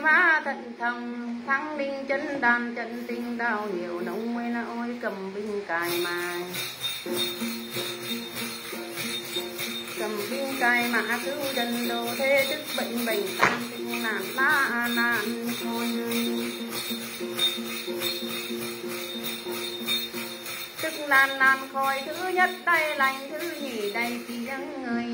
ơi má thận thầm thắng linh chân đàn chân tinh đào nhiều nông mê là ôi, cầm binh cài mài. Cầm binh cài mã cứu dân đồ thế tức bệnh bệnh tan tinh nạn la nạn thôi tức lan lan khói thứ nhất đây lành thứ nhì đây tiếng người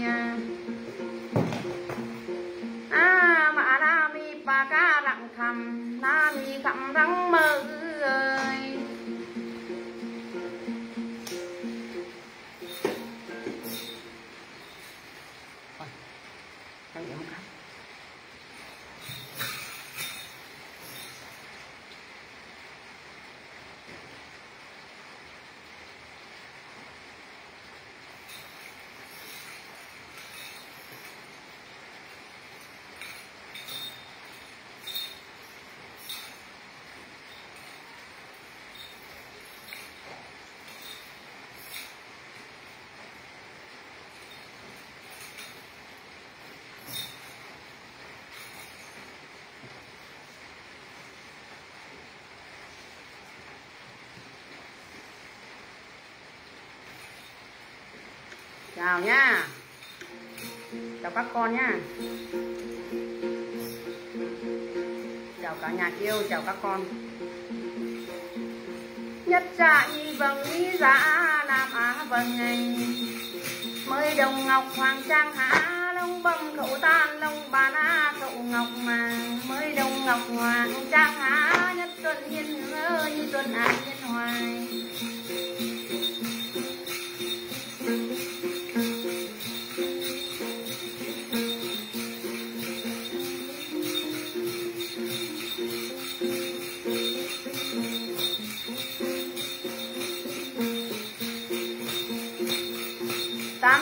chào nhá chào các con nhá chào cả nhà yêu, chào các con. Nhất dạ y vâng lý dạ nam á vâng anh mới đồng ngọc hoàng trang hạ long bầm khẩu tan long bà na khẩu ngọc mà. Mới đồng ngọc hoàng trang hạ, nhất tuần nhiên ơi như tuần an nhân hoài.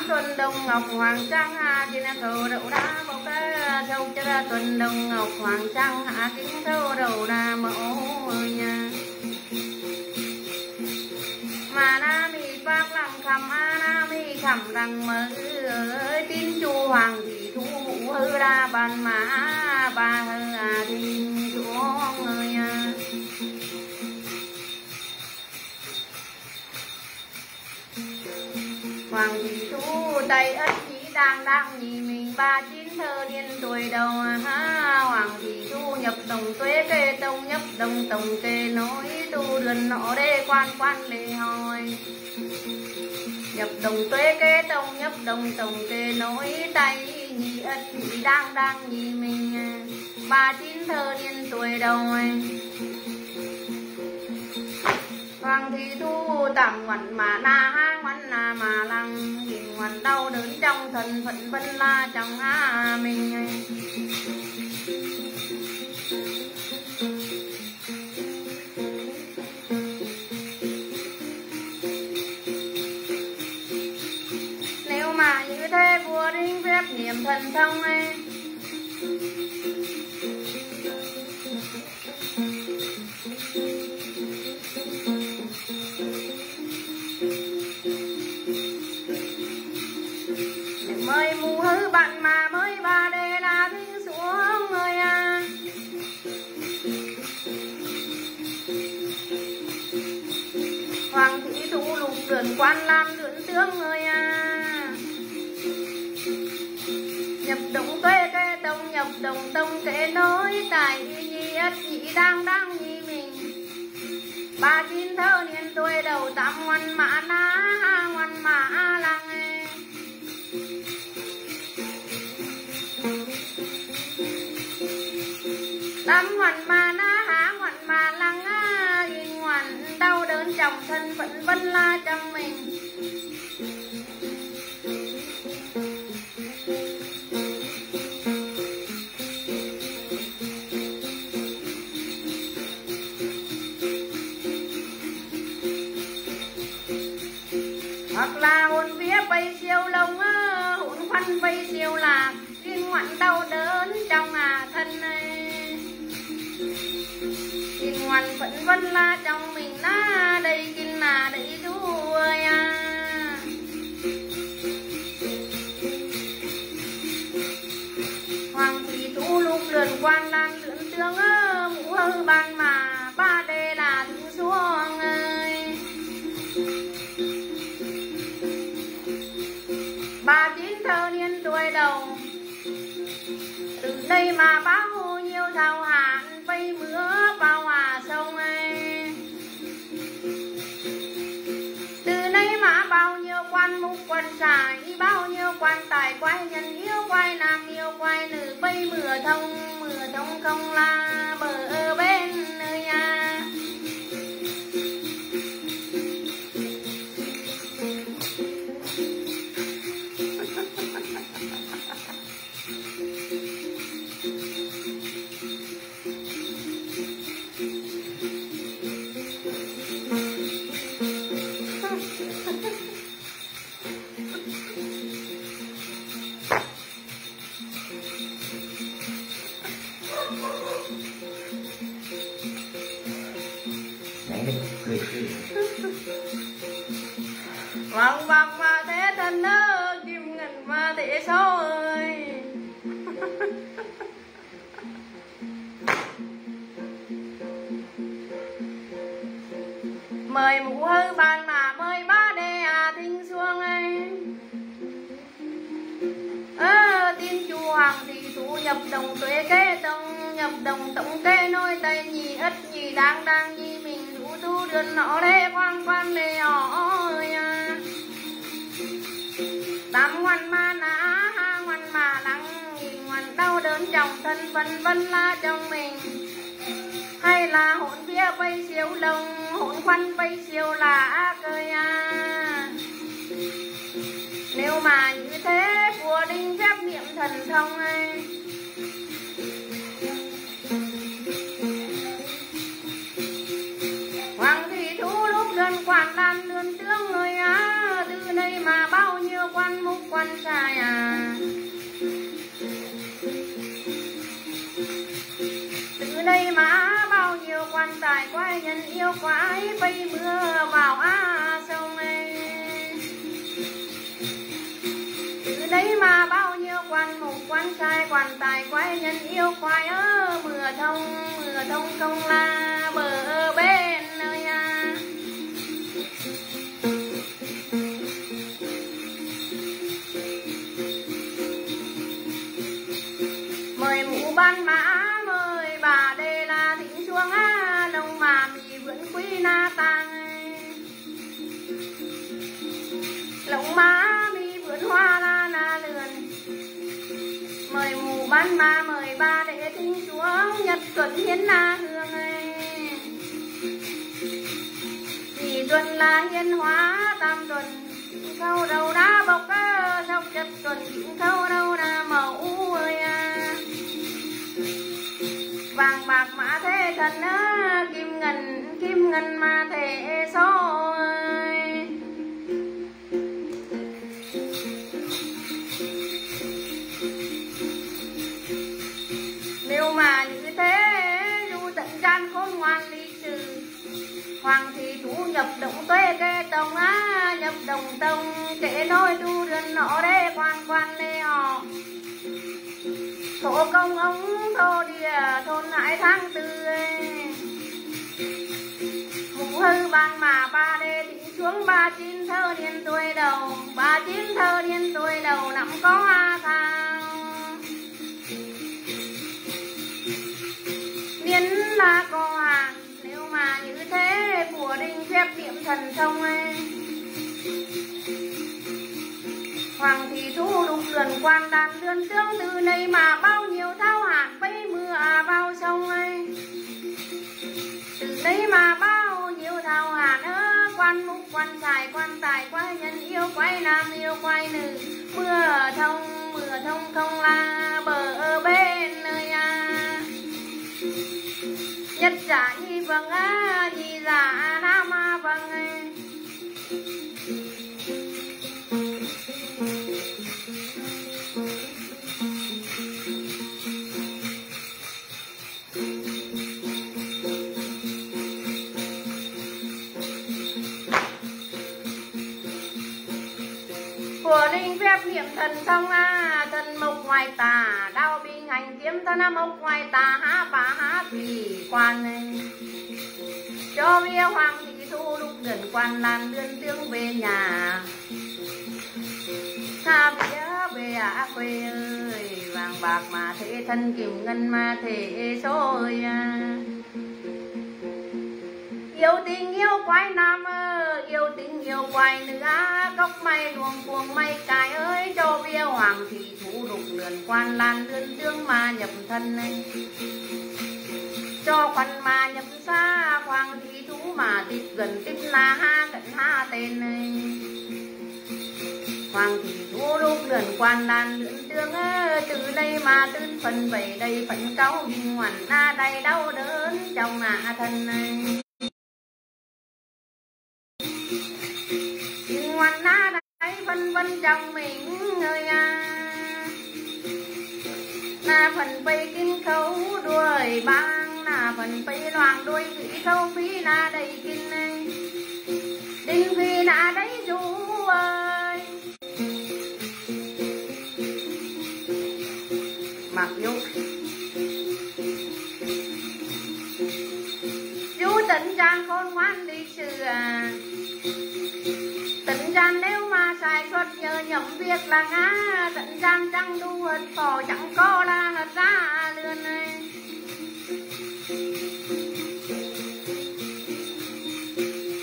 Tuần đông ngọc hoàng trang hạ kính cầu đậu đá mẫu cá châu chơ tuần đông ngọc hoàng trang hạ kính thâu đầu đà mẫu nhà. Mà na mi phát làm khẩm a na mi khẩm rằng mơ tin chu hoàng thì thu hữu hư đa bàn mà, ba hư à thì hoàng thị thu tay ất chỉ đang đang nhìn mình ba chín thơ niên tuổi đầu. Ha, hoàng thị thu nhập đồng tuế kê tông nhập đồng tổng kê nối tu đường nọ đê quan quan lệ hồi nhập đồng tuế kê tông nhập đồng tổng kê nối tay, nhị ất chỉ đang đang nhìn mình ba chín thơ niên tuổi đầu. Vâng, Hoàng thị thu tạm ngoảnh mà na ha ngoảnh na mà lăng. Nhìn ngoảnh đau đớn trong thần phận vân la chẳng ha mình. Nếu mà như thế, vua đinh phép niệm thần thông ấy quan làm lượn tướng người à. Nhập đồng kê kê tông, nhập đồng tông kê nối, tài y nhi ất nhị đang đang nhi mình. Ba chín thơ niên tuổi đầu tám ngoan mã na ngoan mã lăng e tám ngoan mã na trọng trong thân phận vân la trong mình. Hoặc là hồn vía bay siêu lông ờ, hồn khoăn bay siêu lạc riêng ngoạn đau đớn trong à thân này riêng ngoạn vẫn vân la trong na đây kinh là đây. Trải bao nhiêu quan tài quay nhân yêu quay nam yêu quay nữ bay mưa thông mưa thông không la. Vàng bạc mà thế thân ơ, kim ngân mà thế số ơi. Mời mũ hư bàn mà mời ba đề à thinh xuông ấy ơ, tin chu hoàng thì thu nhập đồng tuế kế tông, nhập đồng tổng kê nôi tay nhì ất nhì đáng đáng đủ tu nọ lê quan quan lê họ ơi tam ngoan ma ná ha ngoan mà lắng nhì ngoan đau đớn chồng thân vân vân la trong mình. Hay là hỗn bia bay siêu đông, hỗn khoăn bay siêu là cười à nếu mà như thế vua đinh phép niệm thần thông ấy quan sai à từ đây mà bao nhiêu quan tài quay nhân yêu quái, bay mưa vào á, sông ấy từ đây mà bao nhiêu quan mục, quan sai, quan tài quay nhân yêu quái, ơ, mưa thông mưa thông công la, bờ bên mời mũ ban mã mời bà đề là thịnh xuống á lông mà mì vượn quý na tàng lộng má mì vượn hoa la na lườn. Mời mù ban ma mời ba đê thịnh xuống nhật tuần hiến na hương ấy thì tuần là hiên hóa, tam tuần khâu đầu đá bọc á sau chất tuần khâu đầu đá mẫu ơi à bạc mã thế thần á, kim ngân kim ngân ma thể số nếu mà như thế dù tận gian khôn ngoan ly trừ. Hoàng thị thu nhập động tuế kê tông á, nhập đồng tông kể nôi tu rừng nọ đê quan quan lê họ thổ công ông thô địa thôn hải tháng tư mũ hư ban mà ba đê thịnh xuống, ba chín thơ niên tuổi đầu, ba chín thơ niên tuổi đầu năm có a thang niên là có hàng, nếu mà như thế, của đinh phép niệm thần thông ấy hoàng thị thu lục lườn quan đàn lươn tương, từ này mà bao nhiêu thao hạt bay mưa vào sông ấy từ đây mà bao nhiêu thao hạt ơ, quan mục, quan tài quan tài quay nhân yêu quay nam yêu quay nữ, mưa thông mưa thông không la, bờ ở bên nơi à nhất giả nhi vâng linh niệm thần thông a thần mộc ngoài tà, đao binh hành kiếm thân à, mộc ngoài tà, há bà há thủy quan này. Cho bia hoàng thị thu lúc gần quan lan lươn tương về nhà. Xa bia về à quê ơi, vàng bạc mà thế, thân kim ngân mà thế số ơi à. Yêu tình yêu quái nào nhiều quay nữa góc nữ mây luồng cuồng mây cái ơi, cho bia hoàng thị thủ đục lượn quan lan lươn tương mà nhập thân này cho quan mà nhập xa, hoàng thị thú mà tịt gần tít là ha cận ha tên này hoàng thị thú đục lượn quan lan lươn tương từ đây mà tương phần về đây phận cao hình hoàn na đây đau đớn trong ngã thân này phân vân trong mình người à. Na phần bay kinh khấu đuôi băng na phần bay loạn đuôi thủy khâu phi na đầy kinh này. Đinh phi na đấy, chú ơi. Mặc dù chú tỉnh trang khôn ngoan đi sửa à. tỉnh trang nếu xuất việc là ngã, tận gian chẳng đu hết phò, chẳng có là ra lươn này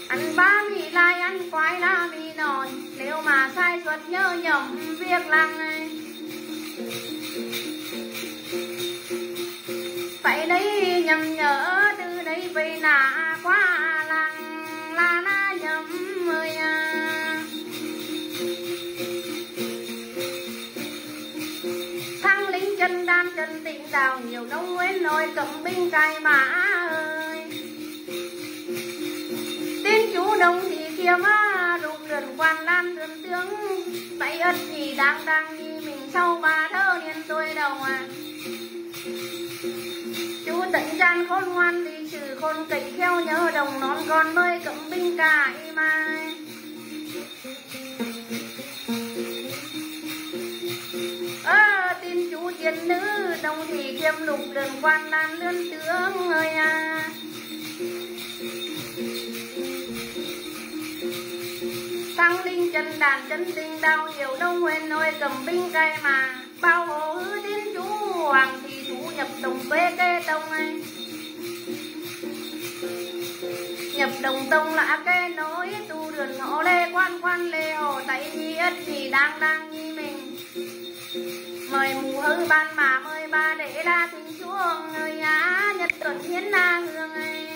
ăn ba mì lai, ăn quái la mì nồi, nếu mà sai suất nhớ nhầm việc là này phải lấy nhầm nhớ từ đây về nà qua chân tình đào nhiều đông nguyên nồi cầm binh cài mã ơi. Tên chú đông thì kia mà rụt rượn quan lan rượn tướng bảy ất thì đang đang đi mình sau ba thơ niên tôi đầu à. Chú tận gian khôn ngoan thì trừ khôn cậy theo nhớ đồng non con mới cầm binh cài mai đông thì kiêm lục đền quan lan lươn tướng ơi à. Tăng linh chân đàn chân tinh đau nhiều đông nguyên nơi cầm binh cây mà. Bao hồ hư tin chú hoàng thì chú nhập đồng quê kê tông anh. Nhập đồng tông lạ kê nối tu đường họ lê quan quan lê hồ tay nhi ất thì đang đang nhi mời mù hư ban mà mời ba để la tình chuông, người á nhật tuần hiến na hương ấy.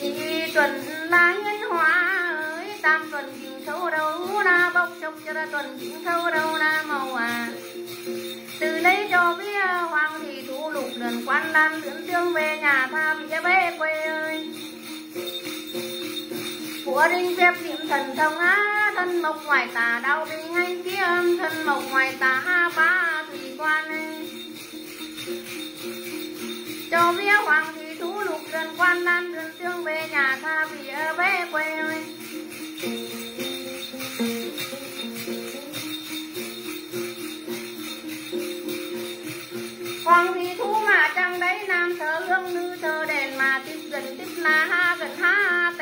Nhị tuần la hiến hóa ơi, tam tuần kính thâu đâu na bốc, chốc cho ra tuần kính thâu đâu na màu à. Từ lấy cho bia hoàng thì thu lục lần quan lan dưỡng tương về nhà tha bia về quê ơi. Của đinh phép niệm thần thông á thân mộc ngoài tà đau đi ngay kia thân mộc ngoài tà ha ba thủy quan cho vía hoàng thì thú lục gần quan lan gần tương về nhà tha bia bê quê ơi Hoàng thì thú mà trăng đấy, nam thờ hương nữ thờ đèn mà tiếp gần tiếp na ha gần ha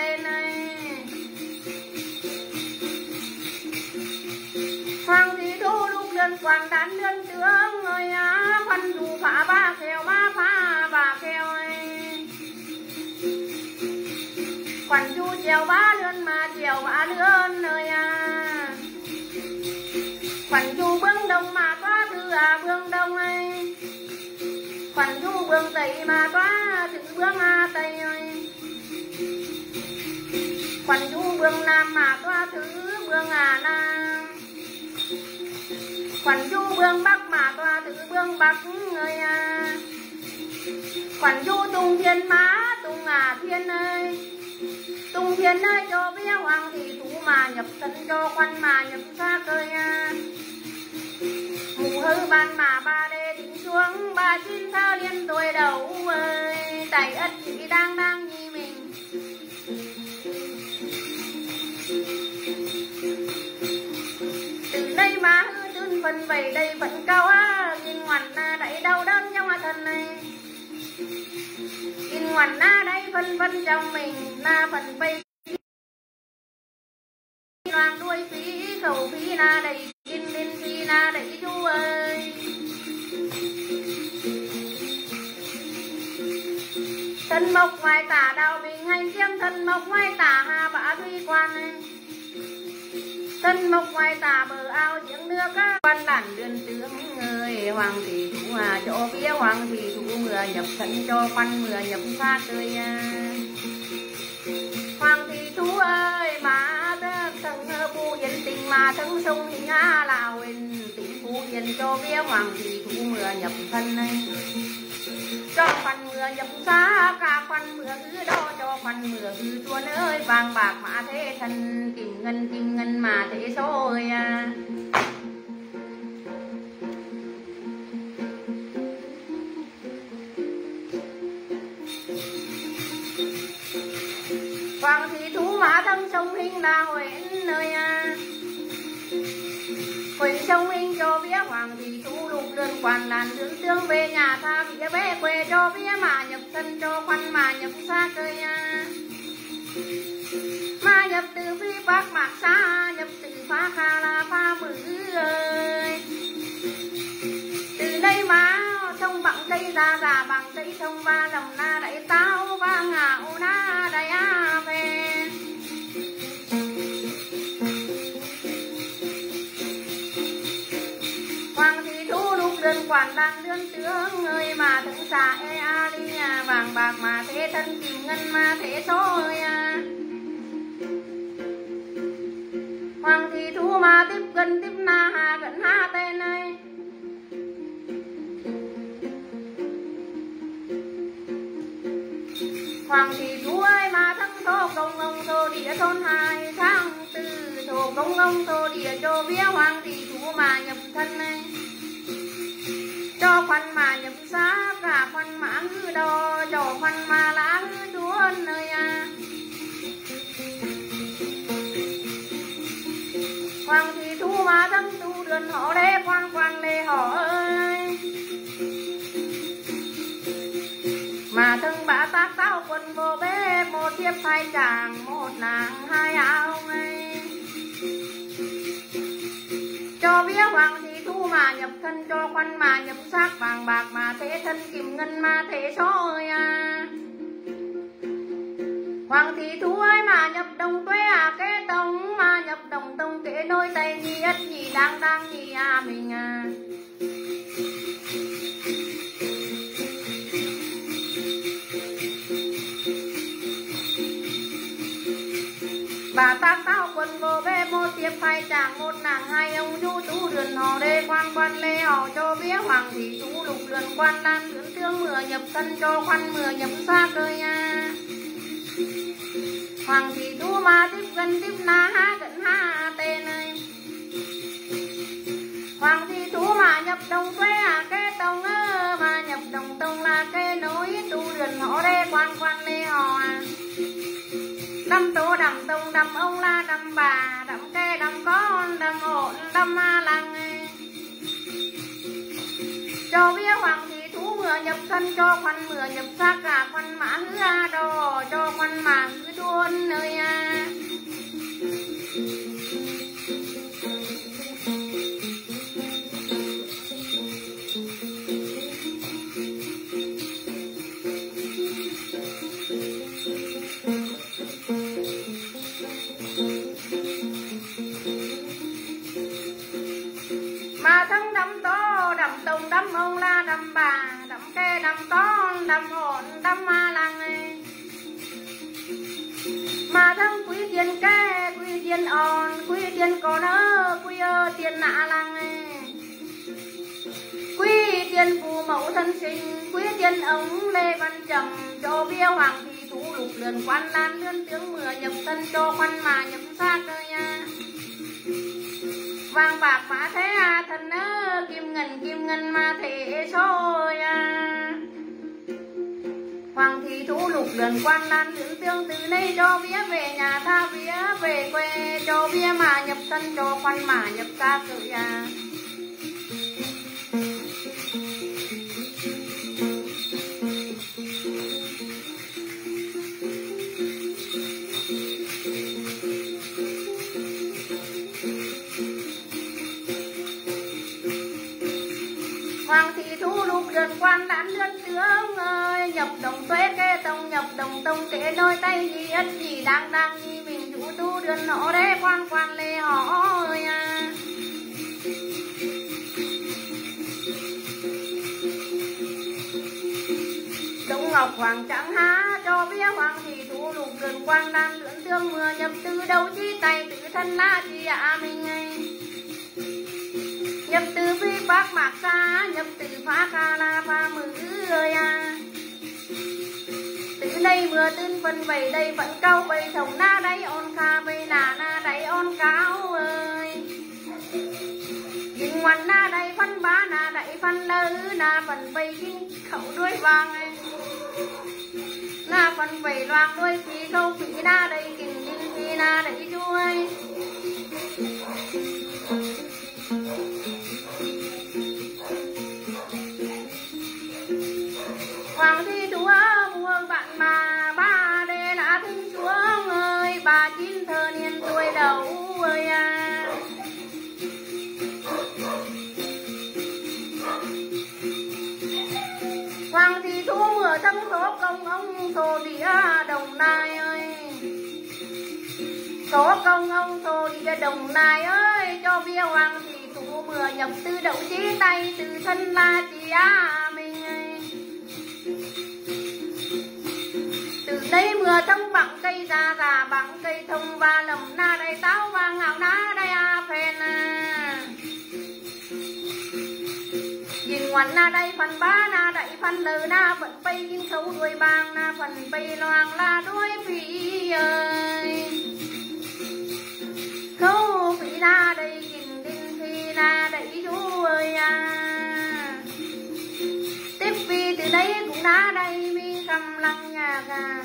vậy tây mà có chữ bưng à, tây à, quần du bương nam, mà có thứ bương à nam. Quần du bương bắc, mà có thứ bương bắc người à. Quần du tung thiên má tung à thiên, ơi. Tung thiên, ơi, cho bia hoàng thì thú mà nhập thân cho quan mà nhập xa cơ nha Mù hư ban mà ba đang đang như mình. Từ đây mà hư tương phần về đây vẫn cao á, Nhìn ngoằn đẩy đau đớn thân này. Nhìn ngoằn na đây phân phân trong mình, na phần bay mộc ngoài tả đào bình hành chiêm thân mộc ngoài tả hà bả duy quan. Thân mộc ngoài tả bờ ao giếng nước quan đản đường tướng người, hoàng thị thủ hòa chỗ phía, hoàng thị thủ mưa nhập thân cho quan mưa nhập xa tươi hoàng thị thủ ơi mà thân phu dân tình mà thân sông hình nga lào tình phu dân cho phía, hoàng thị thủ mưa nhập thân này cho quan mưa nhập xa, cả quan mưa cứ đo cho quan mưa cứ chua nơi, vàng bạc mà thế thần kim ngân kim ngân mà thế rồi à. Hoàng thị thú mã thân sông hình là huyện nơi à chồng mình cho vía hoàng thị thu lục đơn quan làn tướng tương về nhà tha, vía về quê cho vía mà nhập thân cho quan mà nhập xa cơ nhà. Mà nhập từ phi bắc mạc xa, nhập từ phá kha là pha mử ơi. Từ đây mà, sông bằng đây ra, già bằng đây sông ba đồng na đại tao ba ngạo na đại a về. Quản bạc đương tướng người mà thượng xà e a đi à, vàng bạc mà thế thân kim ngân mà thế số ơi à. Hoàng thị thu mà tiếp gần tiếp na hà gần ha tên này Hoàng thị thu ơi mà thắng số công ông thô địa thôn hai tháng tư thổ công ông thô địa cho vía hoàng thị thu mà nhập thân này cho quan mà nhập xa cả quan mà ngư đò cho quan mà lá ngư đuôn nơi à. Hoàng thị thu mà thân tu đường họ đê quan quan lê họ ơi. Mà thân bả tác tao quân vô bế một tiếp hai chàng một nàng hai áo ngay. Cho biết hoàng mà nhập thân cho quan mà nhập xác vàng bạc mà thế thân kim ngân mà thế số ơi à. Hoàng thị thú ơi, mà nhập đồng quê à kế tông, mà nhập đồng tông kế nôi tay nhì ất nhì đang đang nhì à mình à. Bà tác tao quân vô bê một tiếp phải chàng một nàng hai ông du tú đường họ đê quan quan lê họ cho vía hoàng thị chú lục đường quan đan tướng tương mưa nhập thân cho quan mưa nhập xa cơ nha. Hoàng thị chú mà tiếp gần tiếp na ha gần ha tên này. Hoàng thị chú mà nhập đồng quê à cái tông ơ, mà nhập đồng tông là cái nối tu đường họ đê quan quan lê họ đầm tung đầm tông ông la, đầm bà, đầm kê, đầm con đầm ổn đầm ma lăng. Cho bia hoàng thị thú mưa nhập thân, cho quan mưa nhập xác cả quan mã hứa đồ, cho quan mã hứa đuôn nơi a. mông la đầm bà, đầm kê, đầm con, đầm hồn đầm ma lăng mà thân quý tiền kê, quý tiền on quý tiền con ơ quý ơ tiền nạ lăng quý tiền phù mẫu thân sinh, quý tiền ống lê văn trầm, cho bia hoàng thị thú lục lượn quan lan lươn tướng mưa nhập thân, cho quan mà nhập xa cơ vàng bạc mã thế à thần ơ kim ngân kim ngân ma thế số à. Hoàng thị thu lục đường quan lan lưỡng tương từ nay cho vía về nhà tha vía, về quê cho vía mà nhập thân cho quan mà nhập ca cự à. Đồng tông đôi tay gì ất gì đang đang gì mình chú tu đường nọ đế quan quan lê họ ơi à. Đông Ngọc Hoàng chẳng há cho bia hoàng thì thủ lục đường quang đan lưỡng tương mưa nhập từ đâu chi tay, tự thân la chi ạ mình ngay. Nhập từ phi bác mạc xa, nhập từ phá ca la pha mừng ơi à đây mưa tin phân vầy đây vẫn cao bầy thồng na đây on kha bầy nà na đây on cao ơi. Dình ngoan na đây phân ba na đây phân lơ na phần bầy kinh khẩu đuôi vàng. Ấy na phần vầy loang đuôi phi câu phí na đây kình kinh phi na đây chui thô địa đồng nai ơi. Số công ông thô địa đồng nai ơi, cho bia hoàng thì thủ mưa nhập tư đậu chí tay từ thân la chị à mình ơi. Từ đây mưa thông bằng cây ra già bằng cây thông ba lầm na ngoan na đây phần ba na đây phần lờ na vẫn bay kinh khấu đuôi bang na phần bay loang là đuôi phỉ ơi. Khấu phỉ na đây nhìn đinh phi na đây chú ơi à. Tiếp phi từ đây cũng na đây, mi cầm lăng nhà gà.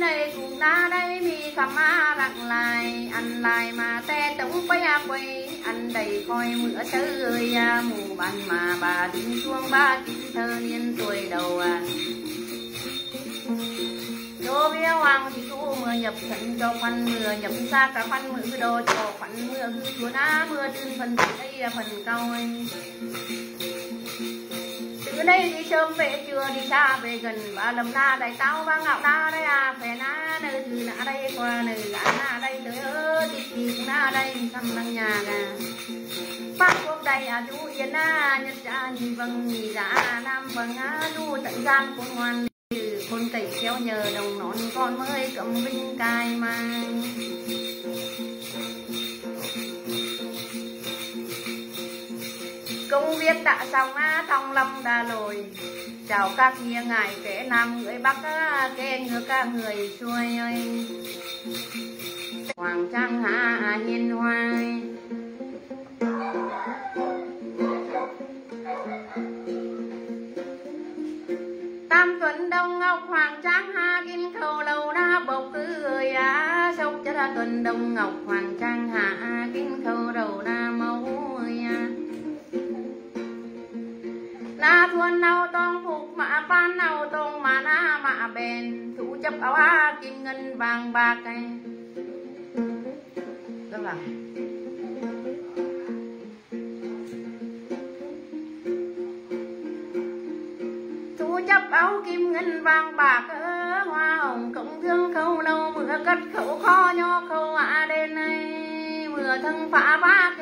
Quốc này cũng đã đây, mi khăm á rặng lại ăn lại mà te tổng bay à quay ăn đầy coi mưa sơ à mù ban mà bà đứng chuông ba chín thơ niên tuổi đầu à. Đô bia hoàng thì chú mưa nhập thần cho phân mưa, nhập xa cả phân mưa đồ cho phân mưa. Hư chúa đá mưa trên phần đây là phần cao anh bữa đây đi sớm về trưa đi xa, về gần ba lầm na đây tao ba ngạo na đây à. Về na nơi từ na đây, qua nơi là na đây, tới ơ thì thì na đây, thăm lăng nhà nè. Phát quốc đây à chú yên na nhất cha nhìn vâng nhì giả nam vâng á du tận gian của ngoan. Con tẩy kéo nhờ đồng nón con mới cầm vinh cài mang. Công việc đã xong á thong lâm đã lồi chào các nghĩa ngài kẻ nam, người bắc á, kẻ ngựa các người xuôi ơi. Hoàng trang hạ hiên hoài. Tam tuần đông ngọc, hoàng trang ha kim khâu lâu đa bộc cứ ơi á, sốc cho ra tuần đông ngọc, hoàng trang hạ na thuần nào phục mã ban nâu tôn mà na mã bền. Thủ chấp áo ha, kim ngân, vàng, bạc ấy rất là thủ chấp áo, kim ngân, vàng, bạc hoa hồng, cộng thương khâu lâu mưa cất khẩu kho nho khâu ạ đen này. Mưa thân phá phá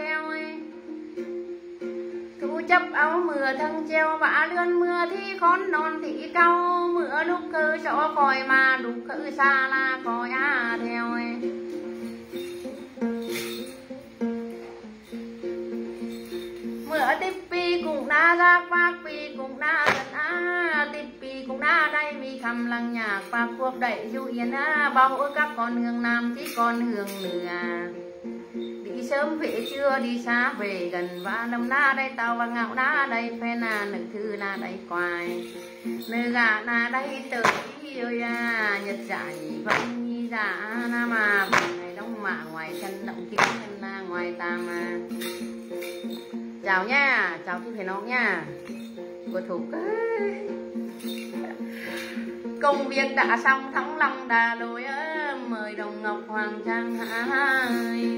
thu áo mưa thân treo vã lươn mưa thì khón non thị cao. Mưa lúc cơ chỗ còi mà lúc cơ xa là còi à theo mưa tippi cũng đã ra quát pi cũng đã gần á. Tippi cũng đã đây mi khăm lăng nhạc và cuộc đẩy du yên á. Bao ước các con hương nam chỉ con hương nữa sớm về trưa đi xa, về gần và lâm na đây tàu và ngạo na đây, phe na nữ thư na đây quài. Nơi gà na đây tự ơi à nhật giả nhị vẫn nhi giả na mà ngày đông mạ ngoài chân động kiếm, chân na ngoài ta mà chào nha, chào chú thầy nó nha. Của thủ công việc đã xong, thắng lòng đà lối ơi. Mời đồng ngọc hoàng trang hai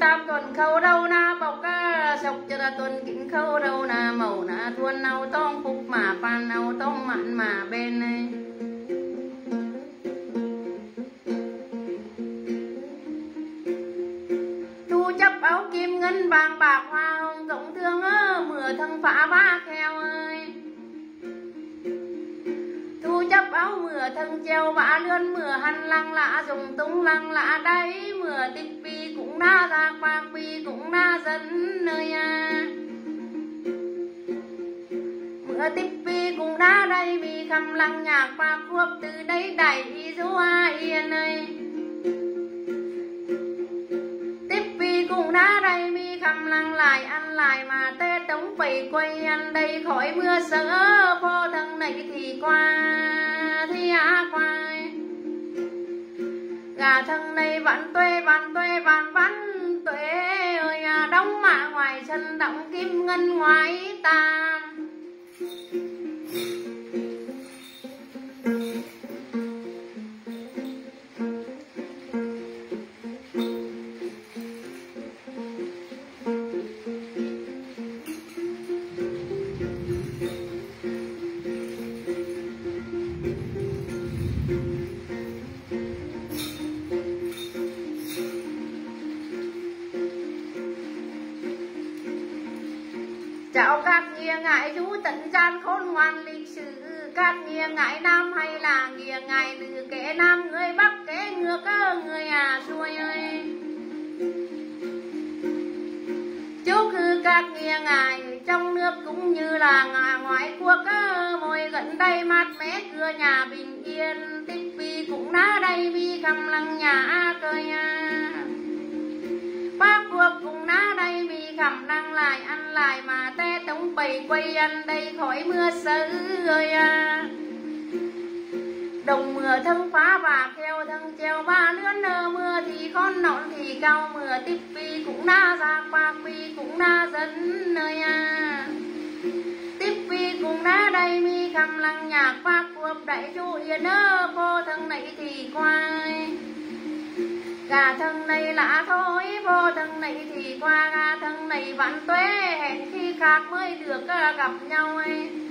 tam tuần khâu đâu na bọc ca sọc cho ta tuần kính khâu đâu na, màu na thuần nào tông phục mà pan nào tông mặn mà bên này thu chấp áo kim ngân vàng bạc hoa hồng rộng thương ơ mưa thân phá ba kheo ơi. Thu chấp áo mưa thân treo vã lươn, mưa hăn lăng lạ dùng tung lăng lạ đấy mưa tích pi cũng ra quang pi cũng đã dẫn nơi à mưa tích pi cũng đã đây vì khăm lăng nhạc qua khuốc từ đây đẩy đi du yên ơi tiếp pi cũng đa đây mi khăm lăng lại ăn lại mà tê tống phải quay, ăn đây khỏi mưa sớ vô thân này thì qua thì á à, khoai gà thân này vẫn tuê vẫn tuê vẫn vẫn tuê ơi à. Đóng mạ ngoài sân động kim ngân ngoài tàn ngày nam hay là nghĩa ngày từ kẻ nam người bắc kẻ ngược người à xuôi ơi. Chúc các nghĩa ngày trong nước cũng như là ngoài ngoại quốc môi gần đây mát mẻ, cửa nhà bình yên. Tích vi cũng đã đây vi cầm lăng nhà cơ nhà bác cuộc cũng đã đây vì khẩm năng lại, ăn lại mà té tống bầy quay ăn đây khỏi mưa sớm ơi à đồng mưa thân phá và keo thân treo, ba lươn nơ mưa thì con nọn thì cao, mưa tiếp phi cũng na ra qua phi cũng na dẫn nơi à tiếp phi cũng na đây mi cầm lăng nhạc qua cuộc đại chu yên ơ vô thân này thì quay. Gà thân này lạ thôi, vô thân này thì qua, gà thân này vạn tuế, hẹn khi khác mới được à, gặp nhau ấy.